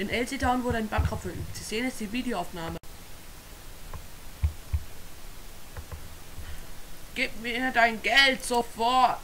In LC Town wurde ein Bankraub verübt. Sie sehen jetzt die Videoaufnahme. Gib mir dein Geld sofort!